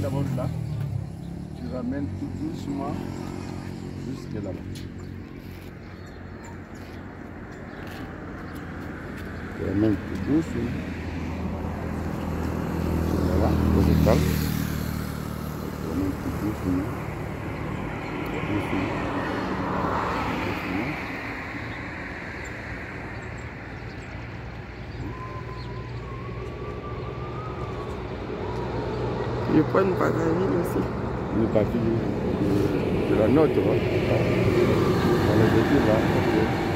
d'abord là. Tu ramènes tout doucement jusque là-bas. Tu ramènes tout doucement. Voilà, le calme. Tu ramènes tout doucement. Doucement. Doucement. Je prends une bagarine aussi. Une partie de, la note, hein. Le début, là.